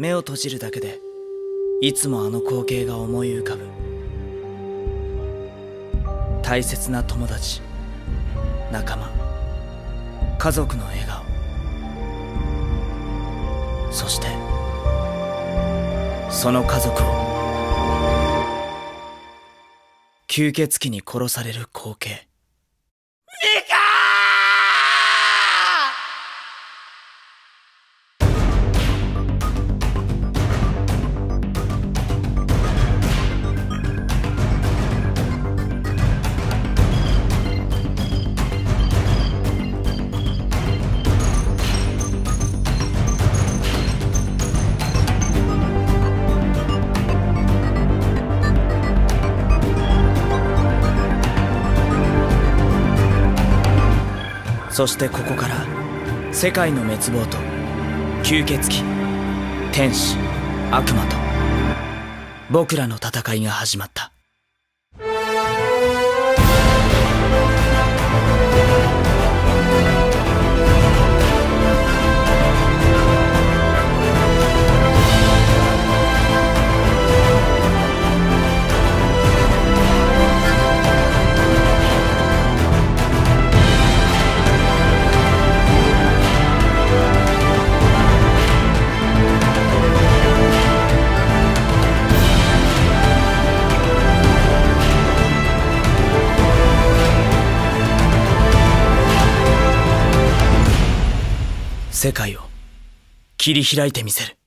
目を閉じるだけでいつもあの光景が思い浮かぶ。大切な友達仲間家族の笑顔。そしてその家族を吸血鬼に殺される光景。そしてここから世界の滅亡と吸血鬼天使悪魔と僕らの戦いが始まった。世界を切り開いてみせる。